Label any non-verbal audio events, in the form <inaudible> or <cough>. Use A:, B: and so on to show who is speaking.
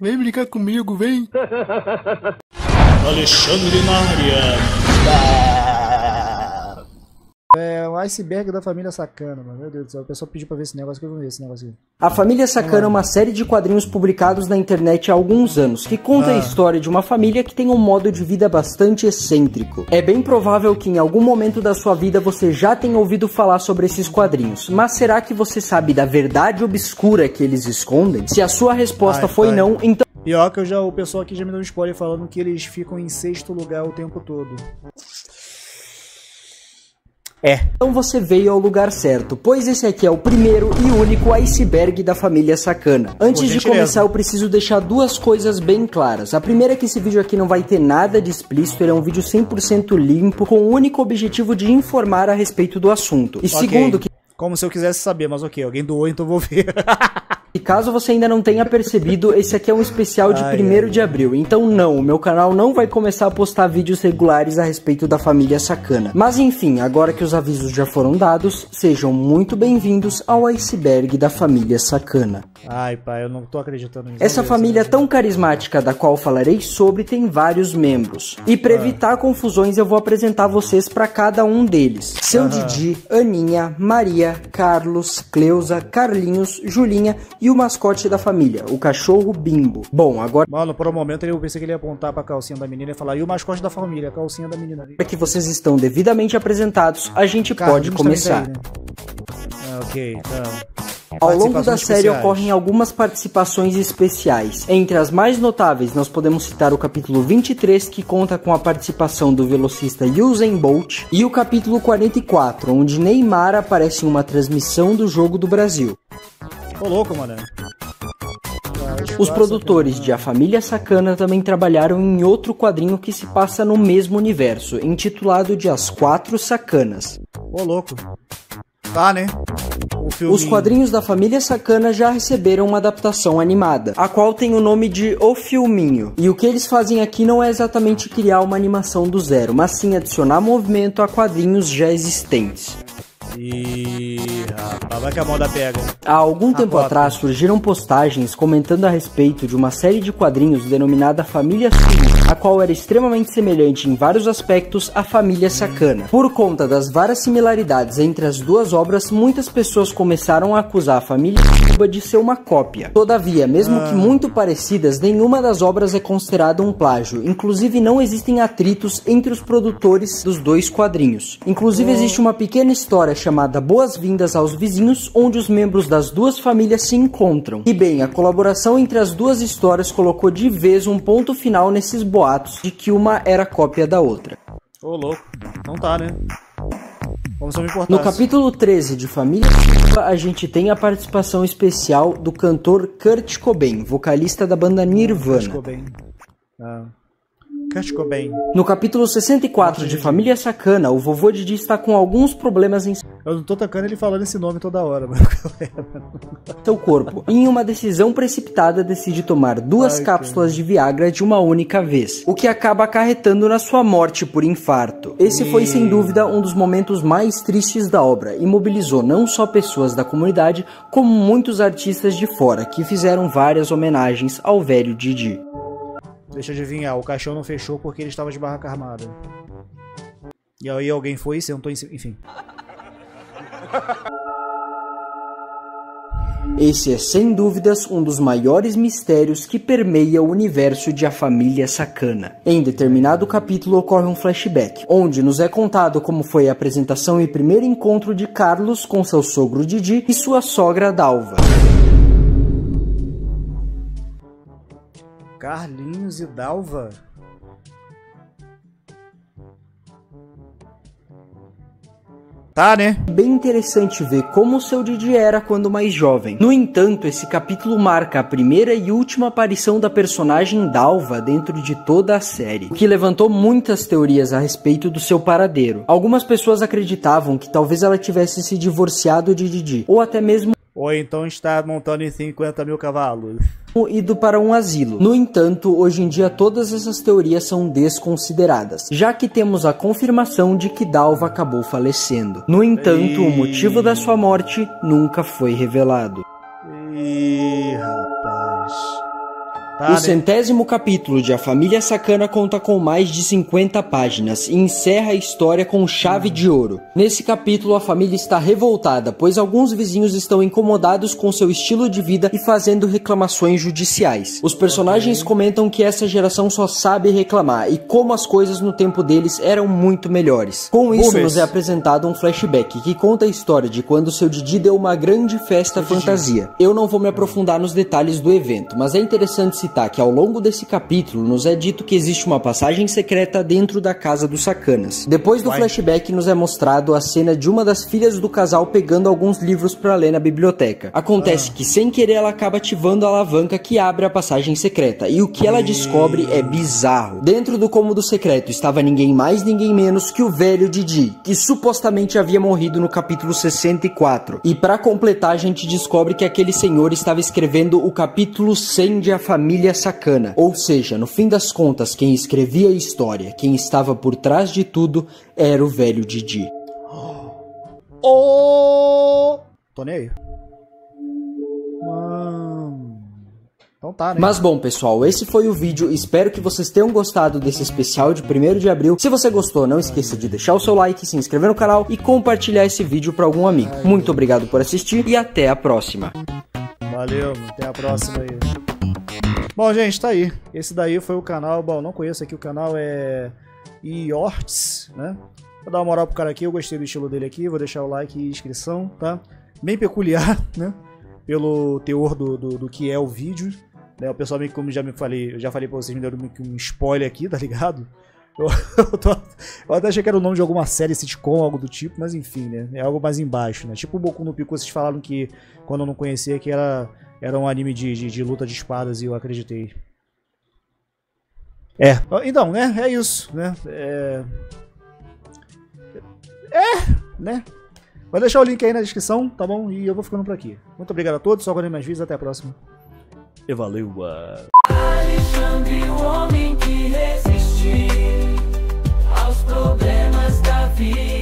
A: Vem brincar comigo, vem. <laughs>
B: Alexandre Maria.
C: É um iceberg da família sacana, mano. Meu Deus do céu. O pessoal pediu pra ver esse negócio que eu vou ver esse negócio aqui.
D: A Família Sacana é uma série de quadrinhos publicados na internet há alguns anos, que conta a história de uma família que tem um modo de vida bastante excêntrico. É bem provável que em algum momento da sua vida você já tenha ouvido falar sobre esses quadrinhos, mas será que você sabe da verdade obscura que eles escondem? Se a sua resposta
C: Ai,
D: foi
C: pai.
D: não, então
C: Pior que eu já, o pessoal aqui já me deu um spoiler falando que eles ficam em sexto lugar o tempo todo.
D: Então você veio ao lugar certo, pois esse aqui é o primeiro e único iceberg da família Sacana. Antes de começar, eu preciso deixar duas coisas bem claras. A primeira é que esse vídeo aqui não vai ter nada de explícito, ele é um vídeo 100% limpo, com o único objetivo de informar a respeito do assunto. E
C: Ok.
D: segundo, que
C: Como se eu quisesse saber, mas ok, alguém doou, então vou ver. <laughs>
D: Caso você ainda não tenha percebido, esse aqui é um especial de
C: Ai,
D: 1 de abril. Então não, o meu canal não vai começar a postar vídeos regulares a respeito da família Sacana. Mas enfim, agora que os avisos já foram dados, sejam muito bem-vindos ao iceberg da família Sacana.
C: Ai, pai, eu não tô acreditando nisso.
D: Essa família tão carismática da qual falarei sobre tem vários membros. E para evitar confusões, eu vou apresentar vocês para cada um deles. Seu Didi, Aninha, Maria, Carlos, Cleusa, Carlinhos, Julinha e o mascote da família, o cachorro Bimbo. Bom, agora
C: Mano, por um momento eu pensei que ele ia apontar pra calcinha da menina e falar, e o mascote da família, a calcinha da menina ali.
D: que vocês estão devidamente apresentados, a gente pode começar.
C: tá aí, né? Ah, ok, então.
D: Ao longo da série
C: especiais.
D: ocorrem algumas participações especiais. Entre as mais notáveis, nós podemos citar o capítulo 23, que conta com a participação do velocista Usain Bolt, e o capítulo 44, onde Neymar aparece em uma transmissão do jogo do Brasil.
C: Ô, louco, mano.
D: Os produtores de A Família Sacana também trabalharam em outro quadrinho que se passa no mesmo universo, intitulado de As Quatro Sacanas.
C: Ô, louco. Tá, né?
D: Os quadrinhos da família Sacana já receberam uma adaptação animada, a qual tem o nome de O Filminho. E o que eles fazem aqui não é exatamente criar uma animação do zero, mas sim adicionar movimento a quadrinhos já existentes.
C: Ih, rapaz, vai que a moda pega.
D: Há algum tempo
C: bota.
D: atrás surgiram postagens comentando a respeito de uma série de quadrinhos denominada Família Sul, a qual era extremamente semelhante em vários aspectos à Família Sacana. Por conta das várias similaridades entre as duas obras, muitas pessoas começaram a acusar a Família Silva de ser uma cópia. Todavia, mesmo que muito parecidas, nenhuma das obras é considerada um plágio. Inclusive, não existem atritos entre os produtores dos dois quadrinhos. Inclusive, existe uma pequena história chamada Boas-Vindas aos Vizinhos, onde os membros das duas famílias se encontram. E bem, a colaboração entre as duas histórias colocou de vez um ponto final nesses boatos de que uma era cópia da outra.
C: Ô, louco. Não tá, né?
D: No capítulo 13 de Família Silva, a gente tem a participação especial do cantor Kurt Cobain, vocalista da banda
C: Kurt
D: Nirvana.
C: Cobain. Ah. Kurt Cobain.
D: No capítulo 64 de Família Sacana, o vovô Didi está com alguns problemas em
C: Eu não tô tocando ele falando esse nome toda hora, <laughs> mano.
D: seu corpo. Em uma decisão precipitada, decide tomar duas
C: Ai,
D: cápsulas de Viagra de uma única vez, o que acaba acarretando na sua morte por infarto. Esse foi sem dúvida um dos momentos mais tristes da obra e mobilizou não só pessoas da comunidade, como muitos artistas de fora que fizeram várias homenagens ao velho Didi.
C: Deixa eu adivinhar, o caixão não fechou porque ele estava de barraca armada. E aí alguém foi e sentou em cima. Enfim.
D: Esse é sem dúvidas um dos maiores mistérios que permeia o universo de A Família Sacana. Em determinado capítulo ocorre um flashback, onde nos é contado como foi a apresentação e primeiro encontro de Carlos com seu sogro Didi e sua sogra Dalva.
C: Carlinhos e Dalva? Tá, né?
D: Bem interessante ver como o seu Didi era quando mais jovem. No entanto, esse capítulo marca a primeira e última aparição da personagem Dalva dentro de toda a série, o que levantou muitas teorias a respeito do seu paradeiro. Algumas pessoas acreditavam que talvez ela tivesse se divorciado de Didi, ou até mesmo
C: Ou então está montando em 50 mil cavalos.
D: ido para um asilo. No entanto, hoje em dia todas essas teorias são desconsideradas, já que temos a confirmação de que Dalva acabou falecendo. No entanto, o motivo da sua morte nunca foi revelado.
C: Rapaz.
D: Tá, o né? centésimo capítulo de A Família Sacana conta com mais de 50 páginas e encerra a história com chave de ouro. Nesse capítulo, a família está revoltada, pois alguns vizinhos estão incomodados com seu estilo de vida e fazendo reclamações judiciais. Os personagens okay. comentam que essa geração só sabe reclamar e como as coisas no tempo deles eram muito melhores. Com isso, nos é apresentado um flashback que conta a história de quando seu Didi deu uma grande festa fantasia. Eu não vou me aprofundar nos detalhes do evento, mas é interessante citar que ao longo desse capítulo nos é dito que existe uma passagem secreta dentro da casa dos sacanas. Depois do flashback nos é mostrado a cena de uma das filhas do casal pegando alguns livros para ler na biblioteca. Acontece ah. que sem querer ela acaba ativando a alavanca que abre a passagem secreta e o que ela descobre é bizarro. Dentro do cômodo secreto estava ninguém mais ninguém menos que o velho Didi, que supostamente havia morrido no capítulo 64. E para completar a gente descobre que aquele senhor estava escrevendo o capítulo 100 de A Família família sacana. Ou seja, no fim das contas, quem escrevia a história, quem estava por trás de tudo, era o velho Didi.
C: Oh! Tô nem aí. Então tá, né?
D: Mas bom, pessoal, esse foi o vídeo. Espero que vocês tenham gostado desse especial de 1 de abril. Se você gostou, não esqueça de deixar o seu like, se inscrever no canal e compartilhar esse vídeo para algum amigo. Muito obrigado por assistir e até a próxima.
C: Valeu, até a próxima aí. Bom, gente, tá aí. Esse daí foi o canal. Bom, não conheço aqui o canal, é. Iorts, né? Vou dar uma moral pro cara aqui, eu gostei do estilo dele aqui, vou deixar o like e inscrição, tá? Bem peculiar, <laughs> né? Pelo teor do, do, do que é o vídeo. Né? O pessoal, como já me falei, eu já falei pra vocês, me deram um spoiler aqui, tá ligado? <laughs> Eu, eu, tô, eu, até achei que era o nome de alguma série sitcom, algo do tipo, mas enfim, né? É algo mais embaixo, né? Tipo o Boku no Pico, vocês falaram que quando eu não conhecia que era era um anime de, de, de luta de espadas e eu acreditei. É, então, né? É isso, né? É. É, né? Vou deixar o link aí na descrição, tá bom? E eu vou ficando por aqui. Muito obrigado a todos, só aguardem mais vídeos, até a próxima. E valeu! Uh... Alexandre, o homem que resistiu aos problemas da vida.